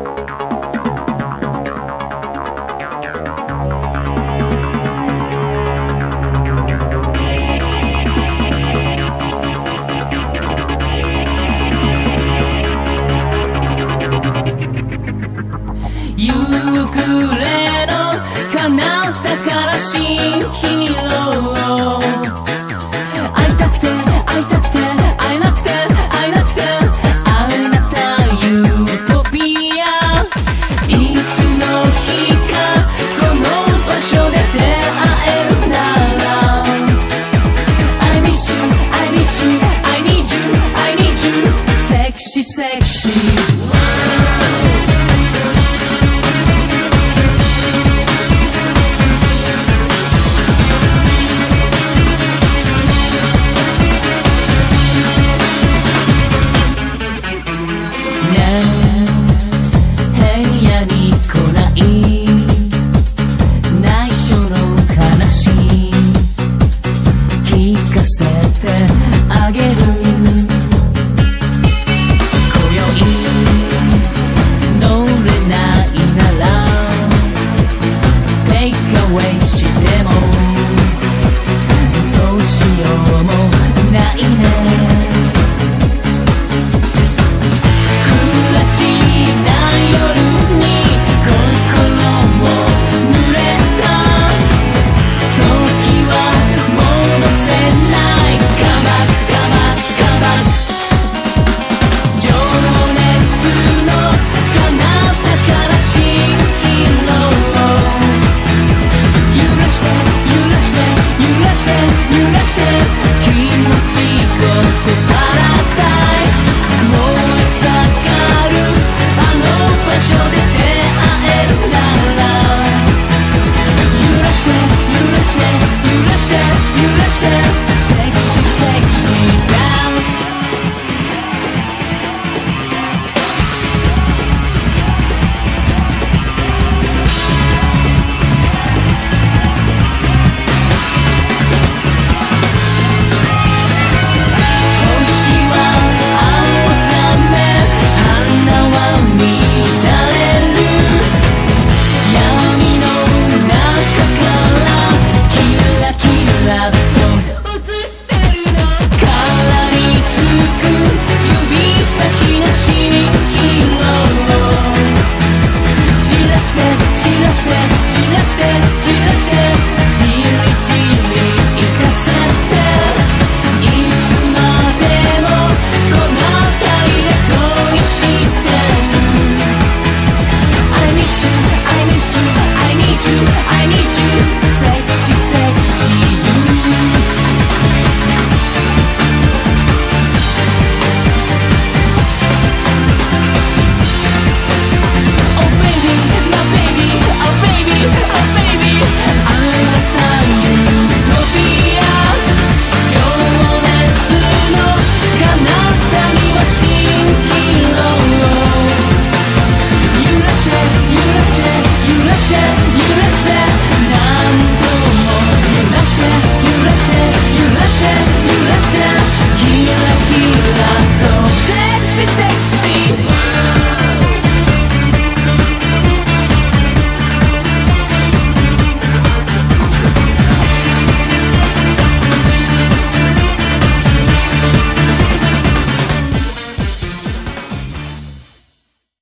Bye. dancing